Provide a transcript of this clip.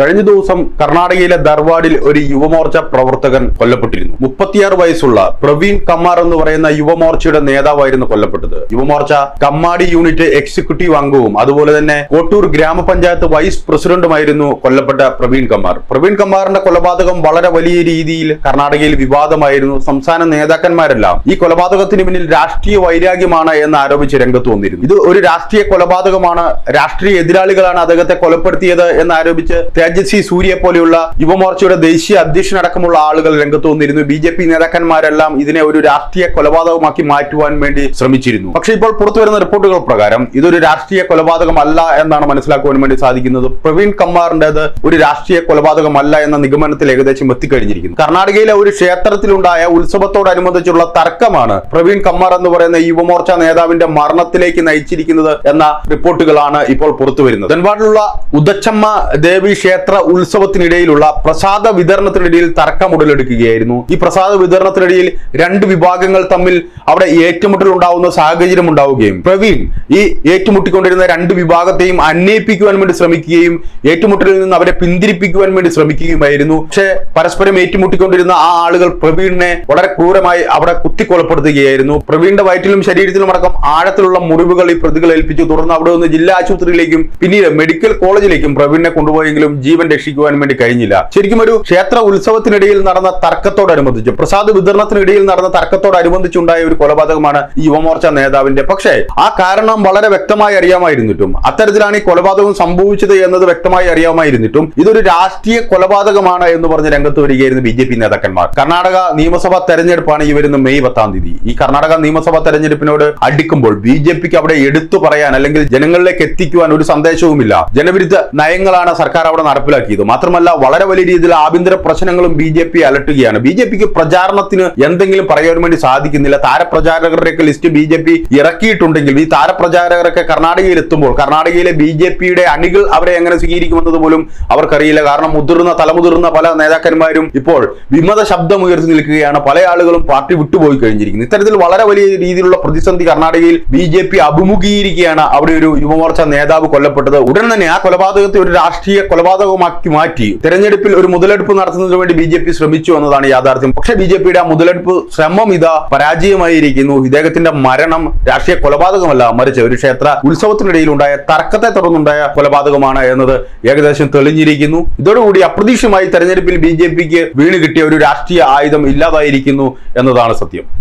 കഴിഞ്ഞ ദിവസം കർണാടകയിലെ ധർവാഡിൽ ഒരു യുവമോർച്ച പ്രവർത്തകൻ കൊല്ലപ്പെട്ടിരുന്നു. മുപ്പത്തിയാറ് വയസ്സുള്ള പ്രവീൺ കമ്മാർ എന്ന് പറയുന്ന യുവമോർച്ചയുടെ നേതാവായിരുന്നു കൊല്ലപ്പെട്ടത്. യുവമോർച്ച കമ്മാടി യൂണിറ്റ് എക്സിക്യൂട്ടീവ് അംഗവും അതുപോലെ തന്നെ കോട്ടൂർ ഗ്രാമപഞ്ചായത്ത് വൈസ് പ്രസിഡന്റുമായിരുന്നു കൊല്ലപ്പെട്ട പ്രവീൺ കമ്മാർ. പ്രവീൺ കമ്മാറിന്റെ കൊലപാതകം വളരെ വലിയ രീതിയിൽ കർണാടകയിൽ വിവാദമായിരുന്നു. സംസ്ഥാന നേതാക്കന്മാരെല്ലാം ഈ കൊലപാതകത്തിന് പിന്നിൽ രാഷ്ട്രീയ വൈരാഗ്യമാണ് എന്ന് ആരോപിച്ച് രംഗത്ത് വന്നിരുന്നു. ഇത് ഒരു രാഷ്ട്രീയ കൊലപാതകമാണ്. രാഷ്ട്രീയ എതിരാളികളാണ് അദ്ദേഹത്തെ കൊലപ്പെടുത്തിയത് എന്ന് ആരോപിച്ച് തേജസ്വി സൂര്യ പോലെയുള്ള യുവമോർച്ചയുടെ ദേശീയ അധ്യക്ഷനടക്കമുള്ള ആളുകൾ രംഗത്ത് വന്നിരുന്നു. ബി ജെ പി നേതാക്കന്മാരെല്ലാം ഇതിനെ ഒരു രാഷ്ട്രീയ കൊലപാതകമാക്കി മാറ്റുവാൻ വേണ്ടി ശ്രമിച്ചിരുന്നു. പക്ഷേ ഇപ്പോൾ പുറത്തു വരുന്ന റിപ്പോർട്ടുകൾ പ്രകാരം ഇതൊരു രാഷ്ട്രീയ കൊലപാതകമല്ല എന്നാണ് മനസ്സിലാക്കുവാൻ വേണ്ടി സാധിക്കുന്നത്. പ്രവീൺ കമ്മാറിന്റേത് ഒരു രാഷ്ട്രീയ കൊലപാതകമല്ല എന്ന നിഗമനത്തിൽ ഏകദേശം എത്തിക്കഴിഞ്ഞിരിക്കുന്നു. കർണാടകയിലെ ഒരു ക്ഷേത്രത്തിലുണ്ടായ ഉത്സവത്തോടനുബന്ധിച്ചുള്ള തർക്കമാണ് പ്രവീൺ കമ്മാർ എന്ന് പറയുന്ന യുവമോർച്ച നേതാവിന്റെ മരണത്തിലേക്ക് നയിച്ചിരിക്കുന്നത് എന്ന റിപ്പോർട്ടുകളാണ് ഇപ്പോൾ പുറത്തു വരുന്നത്. ധൻവാഡിലുള്ള ഉദച്ചമ്മ ദേവി ക്ഷേത്ര ഉത്സവത്തിനിടയിലുള്ള പ്രസാദ വിതരണത്തിനിടയിൽ തർക്കം ഉടലെടുക്കുകയായിരുന്നു ഈ പ്രസാദ വിതരണത്തിനിടയിൽ രണ്ട് വിഭാഗങ്ങൾ തമ്മിൽ അവിടെ ഏറ്റുമുട്ടൽ ഉണ്ടാവുന്ന സാഹചര്യം ഉണ്ടാവുകയും പ്രവീൺ ഈ ഏറ്റുമുട്ടിക്കൊണ്ടിരുന്ന രണ്ട് വിഭാഗത്തെയും അന്വയിപ്പിക്കുവാൻ വേണ്ടി ശ്രമിക്കുകയും ഏറ്റുമുട്ടലിൽ നിന്ന് അവരെ പിന്തിരിപ്പിക്കുവാൻ വേണ്ടി ശ്രമിക്കുകയുമായിരുന്നു. പക്ഷേ പരസ്പരം ഏറ്റുമുട്ടിക്കൊണ്ടിരുന്ന ആ ആളുകൾ പ്രവീണിനെ വളരെ ക്രൂരമായി അവിടെ കുത്തിക്കൊലപ്പെടുത്തുകയായിരുന്നു. പ്രവീണിന്റെ വയറ്റിലും ശരീരത്തിലും അടക്കം ആഴത്തിലുള്ള മുറിവുകൾ ഈ പ്രതികൾ ഏൽപ്പിച്ചു തുടർന്ന് അവിടെ നിന്ന് ജില്ലാ ആശുപത്രിയിലേക്കും പിന്നീട് മെഡിക്കൽ കോളേജിലേക്കും പ്രവീണിനെ കൊണ്ടുപോയെങ്കിലും ജീവൻ രക്ഷിക്കുവാൻ വേണ്ടി കഴിഞ്ഞില്ല. ശരിക്കും ഒരു ക്ഷേത്ര ഉത്സവത്തിനിടയിൽ നടന്ന തർക്കത്തോടനുബന്ധിച്ച് പ്രസാദ് വിതരണത്തിനിടയിൽ നടന്ന തർക്കത്തോടനുബന്ധിച്ചുണ്ടായ ഒരു കൊലപാതകമാണ് ഈ യുവമോർച്ച നേതാവിന്റെ. പക്ഷേ ആ കാരണം വളരെ വ്യക്തമായി അറിയാമായിരുന്നിട്ടും അത്തരത്തിലാണ് ഈ കൊലപാതകം സംഭവിച്ചത് എന്നത് വ്യക്തമായി അറിയാമായിരുന്നിട്ടും ഇതൊരു രാഷ്ട്രീയ കൊലപാതകമാണ് എന്ന് പറഞ്ഞ് രംഗത്ത് വരികയായിരുന്നു ബി ജെ പി നേതാക്കന്മാർ. കർണാടക നിയമസഭാ തെരഞ്ഞെടുപ്പാണ് ഈ വരുന്ന മെയ് പത്താം തീയതി. ഈ കർണാടക നിയമസഭാ തെരഞ്ഞെടുപ്പിനോട് അടുക്കുമ്പോൾ ബി ജെ പിക്ക് അവിടെ എടുത്തു പറയാൻ അല്ലെങ്കിൽ ജനങ്ങളിലേക്ക് എത്തിക്കുവാൻ ഒരു സന്ദേശവുമില്ല. ജനവിരുദ്ധ നയങ്ങളാണ് സർക്കാർ അവിടെ നടപ്പിലാക്കിയത്. മാത്രമല്ല വളരെ വലിയ രീതിയിൽ ആഭ്യന്തര പ്രശ്നങ്ങളും ബി ജെ പി അലട്ടുകയാണ്. ബി ജെ പിക്ക് പ്രചാരണത്തിന് എന്തെങ്കിലും പറയാൻ വേണ്ടി സാധിക്കുന്നില്ല. താരപ്രചാരകരുടെയൊക്കെ ലിസ്റ്റ് ബി ജെ പി ഇറക്കിയിട്ടുണ്ടെങ്കിൽ ഈ താരപ്രചാരകരൊക്കെ കർണാടകയിൽ എത്തുമ്പോൾ കർണാടകയിലെ ബി ജെ പിയുടെ അണികൾ അവരെ എങ്ങനെ സ്വീകരിക്കുമെന്നത് പോലും അവർക്കറിയില്ല. കാരണം മുതിർന്ന തലമുതിർന്ന പല നേതാക്കന്മാരും ഇപ്പോൾ വിമത ശബ്ദം ഉയർത്തി നിൽക്കുകയാണ്. പല ആളുകളും പാർട്ടി വിട്ടുപോയി കഴിഞ്ഞിരിക്കുന്നു. ഇത്തരത്തിൽ വളരെ വലിയ രീതിയിലുള്ള പ്രതിസന്ധി കർണാടകയിൽ ബി ജെ പി അഭിമുഖീകരിക്കുകയാണ്. അവിടെ ഒരു യുവമോർച്ച നേതാവ് കൊല്ലപ്പെട്ടത്. ഉടൻ തന്നെ ആ കൊലപാതകത്തെ ഒരു രാഷ്ട്രീയ കൊലപാതകമാക്കി മാറ്റി. തെരഞ്ഞെടുപ്പിൽ ഒരു മുതലെടുപ്പ് നടത്തുന്നതിന് വേണ്ടി ബി ജെ പി ശ്രമിച്ചു എന്നതാണ് യാഥാർത്ഥ്യം. പക്ഷേ ബി ജെ പിയുടെ ആ മുതലെടുപ്പ് ശ്രമം ഇതാ പരാജയമായിരിക്കുന്നു. ഇദ്ദേഹത്തിന്റെ മരണം രാഷ്ട്രീയ കൊലപാതകമല്ല മറിച്ച് ഒരു ക്ഷേത്ര ഉത്സവത്തിനിടയിൽ ഉണ്ടായ തർക്കത്തെ തുടർന്നുണ്ടായ കൊലപാതകമാണ് എന്നത് ഏകദേശം തെളിഞ്ഞിരിക്കുന്നു. ഇതോടുകൂടി അപ്രതീക്ഷിതമായി തെരഞ്ഞെടുപ്പിൽ ബി ജെ പിക്ക് വീണ് കിട്ടിയ ഒരു രാഷ്ട്രീയ ആയുധം ഇല്ലാതായിരിക്കുന്നു എന്നതാണ് സത്യം.